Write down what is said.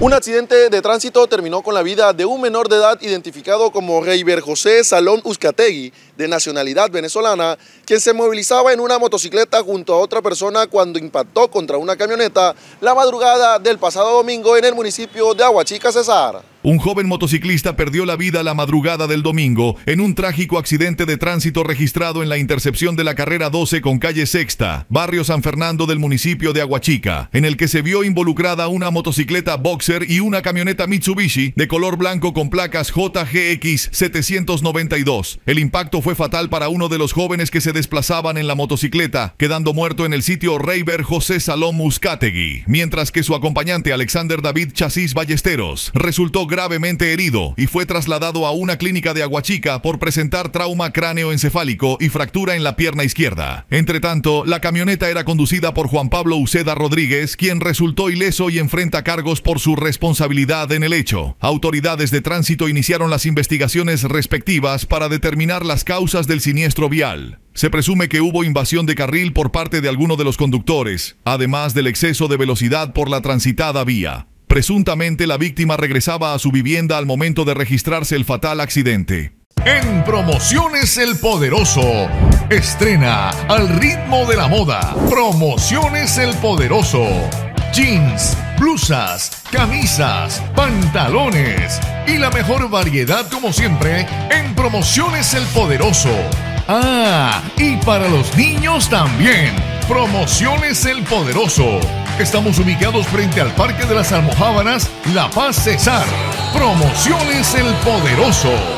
Un accidente de tránsito terminó con la vida de un menor de edad identificado como Reiber José Salón Uzcategui, de nacionalidad venezolana, quien se movilizaba en una motocicleta junto a otra persona cuando impactó contra una camioneta la madrugada del pasado domingo en el municipio de Aguachica, Cesar. Un joven motociclista perdió la vida la madrugada del domingo en un trágico accidente de tránsito registrado en la intercepción de la carrera 12 con calle Sexta, barrio San Fernando del municipio de Aguachica, en el que se vio involucrada una motocicleta Boxer y una camioneta Mitsubishi de color blanco con placas JGX 792. El impacto fue fatal para uno de los jóvenes que se desplazaban en la motocicleta, quedando muerto en el sitio Reiber José Salón Muscategui, mientras que su acompañante Alexander David Chasis Ballesteros resultó gravemente herido y fue trasladado a una clínica de Aguachica por presentar trauma cráneoencefálico y fractura en la pierna izquierda. Entre tanto, la camioneta era conducida por Juan Pablo Uceda Rodríguez, quien resultó ileso y enfrenta cargos por su responsabilidad en el hecho. Autoridades de tránsito iniciaron las investigaciones respectivas para determinar las causas del siniestro vial. Se presume que hubo invasión de carril por parte de alguno de los conductores, además del exceso de velocidad por la transitada vía. Presuntamente la víctima regresaba a su vivienda al momento de registrarse el fatal accidente. En Promociones El Poderoso, estrena al ritmo de la moda. Promociones El Poderoso. Jeans, blusas, camisas, pantalones y la mejor variedad como siempre en Promociones El Poderoso. Ah, y para los niños también. Promociones El Poderoso. Estamos ubicados frente al Parque de las Almojábanas, La Paz Cesar. Promociones El Poderoso.